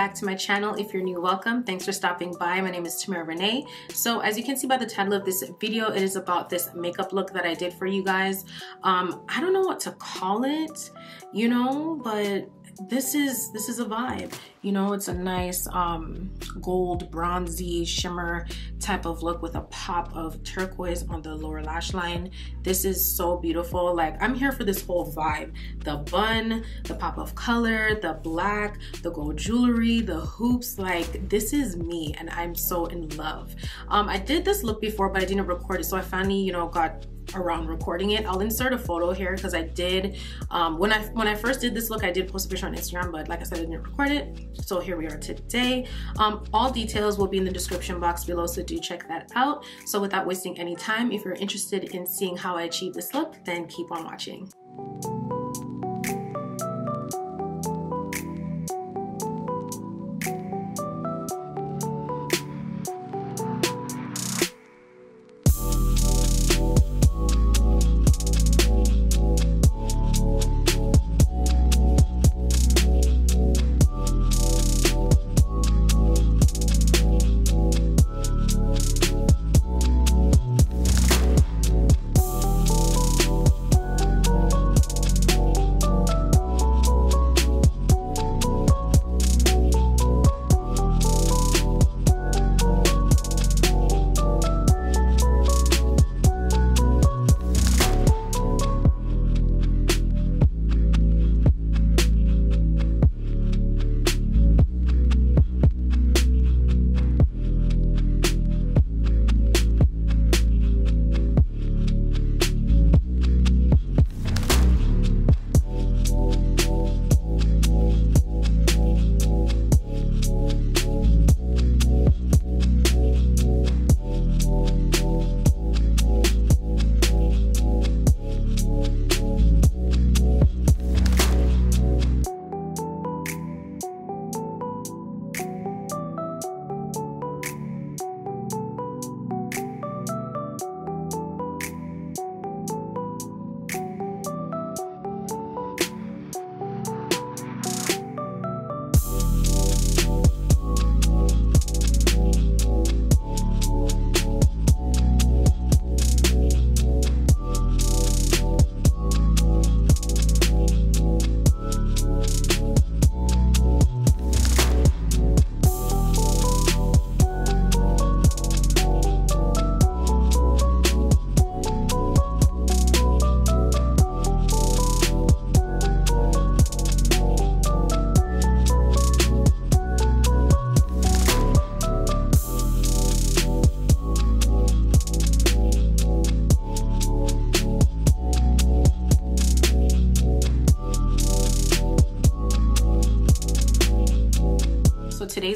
back to my channel. If you're new, welcome. Thanks for stopping by. My name is Tamara Renaye. So as you can see by the title of this video, it is about this makeup look that I did for you guys. Um, I don't know what to call it, you know, but this is this is a vibe. You know it's a nice um gold bronzy shimmer type of look with a pop of turquoise on the lower lash line. This is so beautiful. Like i'm here for this whole vibe. The bun the pop of color the black the gold jewelry the hoops. Like this is me and i'm so in love. Um i did this look before but i didn't record it. So i finally you know got around recording it. I'll insert a photo here because I did, um, when I when I first did this look, I did post a picture on Instagram, but like I said, I didn't record it. So here we are today. Um, all details will be in the description box below, so do check that out. So without wasting any time, if you're interested in seeing how I achieve this look, then keep on watching.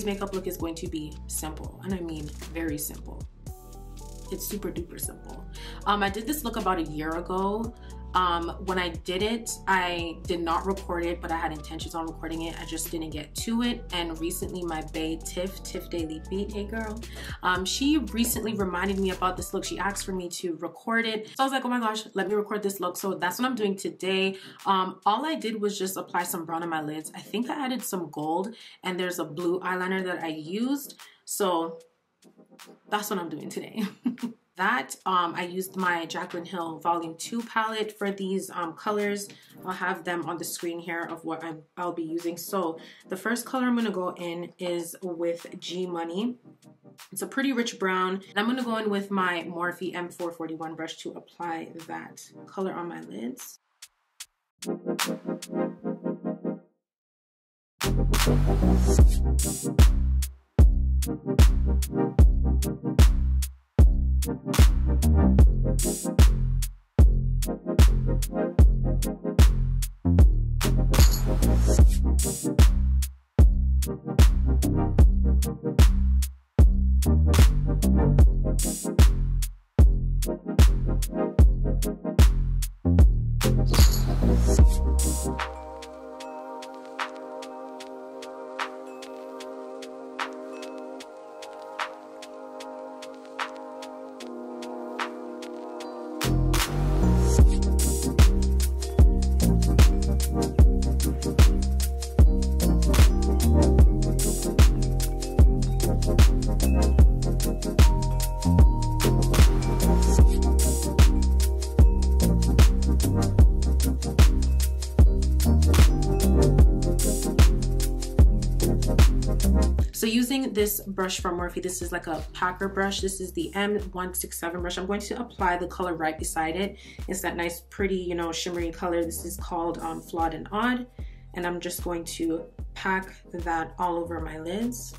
Makeup look is going to be simple, and I mean very simple. It's super duper simple. Um, I did this look about a year ago. Um, when I did it, I did not record it, but I had intentions on recording it. I just didn't get to it. And recently my bae Tiff, Tiff Daily Beat, hey girl, um, she recently reminded me about this look. She asked for me to record it. So I was like, oh my gosh, let me record this look. So that's what I'm doing today. Um, all I did was just apply some brown on my lids. I think I added some gold and there's a blue eyeliner that I used. So that's what I'm doing today. that. Um, I used my Jaclyn Hill Volume 2 palette for these um, colors. I'll have them on the screen here of what i will be using. So the first color I'm going to go in is with G Money. It's a pretty rich brown. And I'm going to go in with my Morphe M441 brush to apply that color on my lids. Thank you. This brush from Morphe. This is like a packer brush. This is the M167 brush. I'm going to apply the color right beside it. It's that nice, pretty, you know, shimmery color. This is called um, Flawed and Odd. And I'm just going to pack that all over my lids.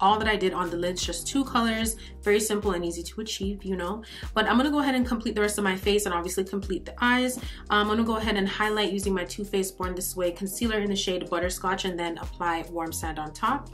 All that I did on the lids, just two colors, very simple and easy to achieve, you know. But I'm gonna go ahead and complete the rest of my face and obviously complete the eyes. Um, I'm gonna go ahead and highlight using my Too Faced Born This Way concealer in the shade Butterscotch and then apply Warm Sand on top.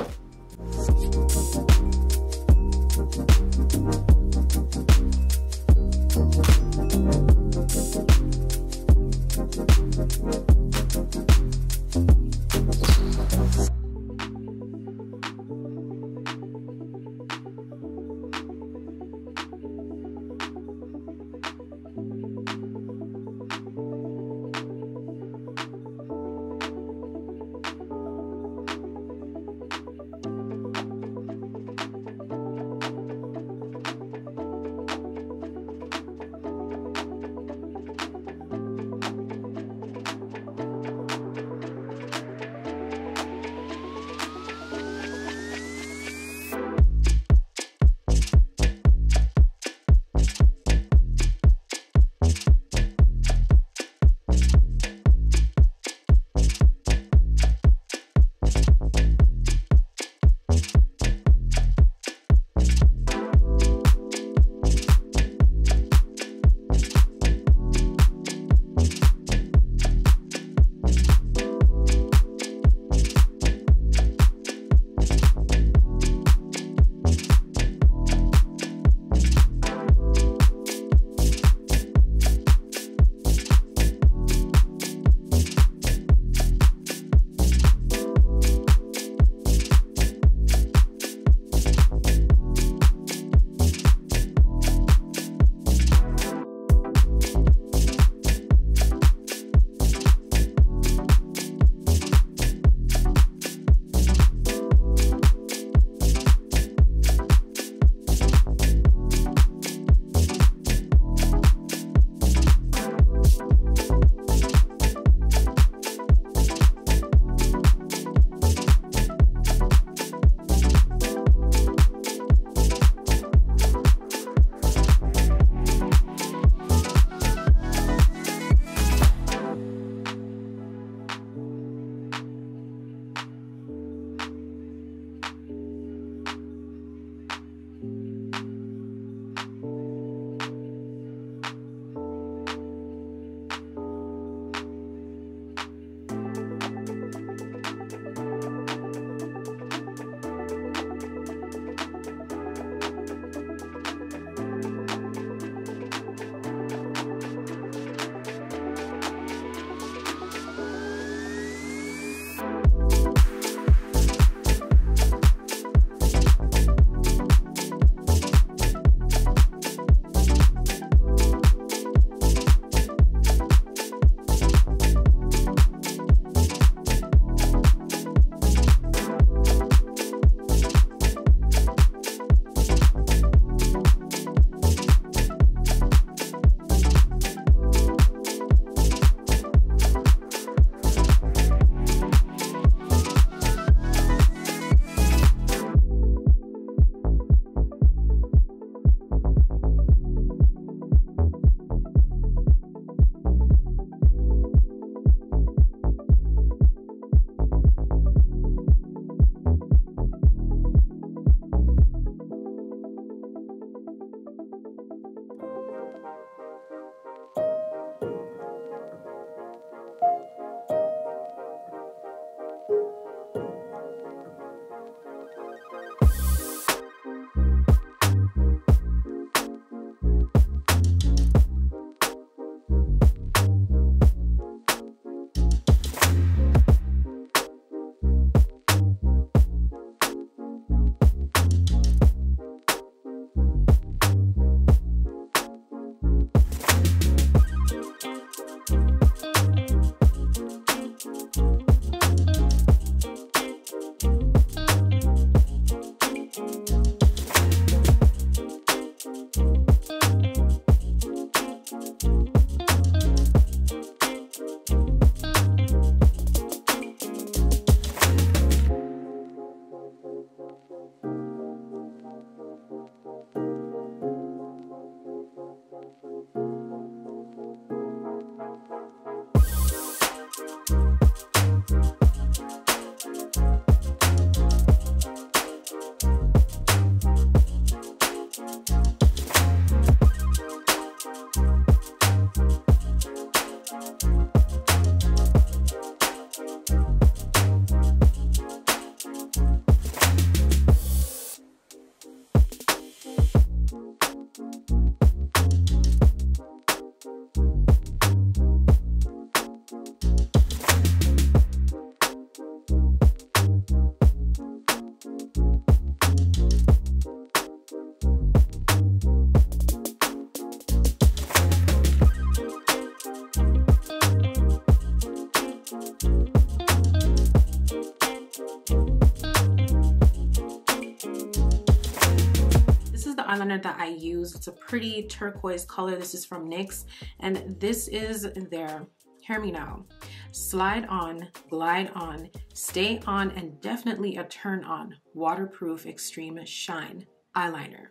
That I use. It's a pretty turquoise color. This is from NYX and this is their, hear me now, slide on, glide on, stay on, and definitely a turn on, waterproof extreme shine eyeliner.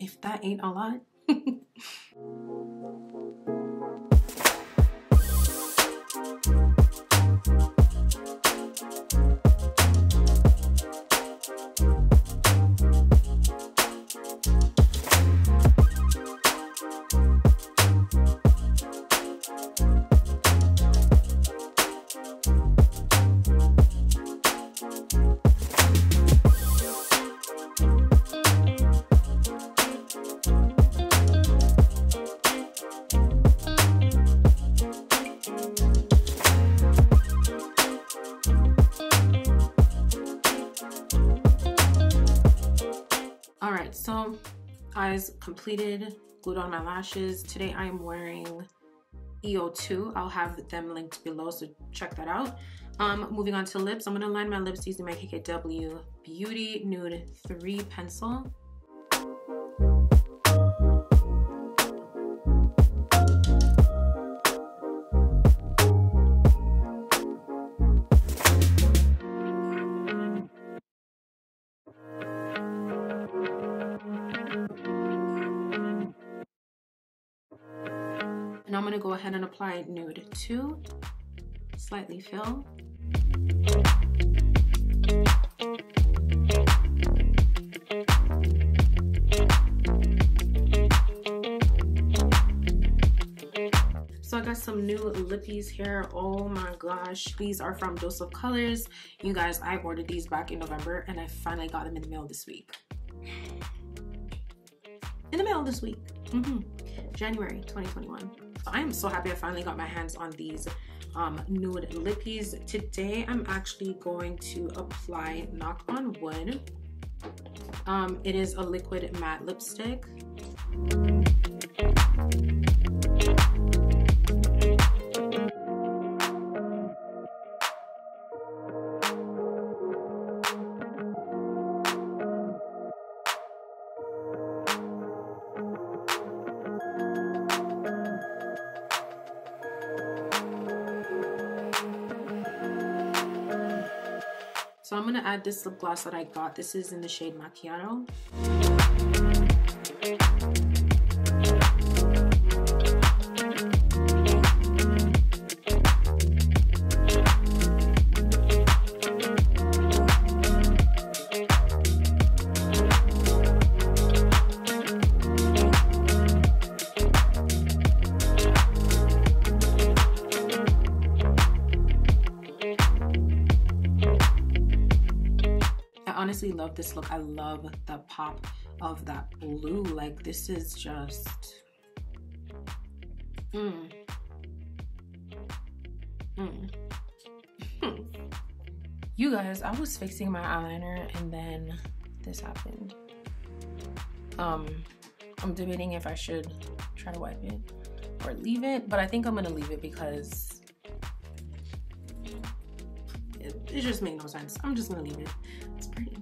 If that ain't a lot. so eyes completed, glued on my lashes. Today I am wearing EO2. I'll have them linked below, so check that out. Um, moving on to lips, I'm gonna line my lips using my KKW Beauty Nude 3 pencil. I'm gonna go ahead and apply Nude 2, slightly fill. So I got some new lippies here. Oh my gosh. These are from Dose of Colors. You guys, I ordered these back in November and I finally got them in the mail this week. In the mail this week. Mm -hmm. January 2021. I am so happy I finally got my hands on these um, nude lippies. Today I'm actually going to apply Knock on Wood. Um, it is a liquid matte lipstick. So I'm gonna add this lip gloss that I got. This is in the shade Macchiato. Honestly love this look. I love the pop of that blue. Like this is just, mm. Mm. you guys, I was fixing my eyeliner and then this happened. Um, I'm debating if I should try to wipe it or leave it, but I think I'm gonna leave it because it, just made no sense. I'm just gonna leave it. It's pretty.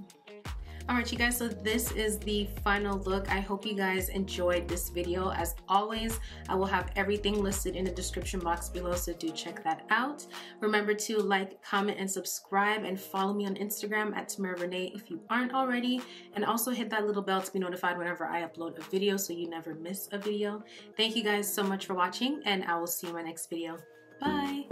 All right, you guys, so this is the final look. I hope you guys enjoyed this video. As always, I will have everything listed in the description box below, so do check that out. Remember to like, comment, and subscribe, and follow me on Instagram at Tamara Renaye if you aren't already, and also hit that little bell to be notified whenever I upload a video so you never miss a video. Thank you guys so much for watching, and I will see you in my next video. Bye!